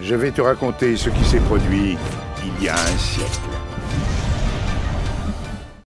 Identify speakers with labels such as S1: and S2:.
S1: Je vais te raconter ce qui s'est produit il y a un siècle.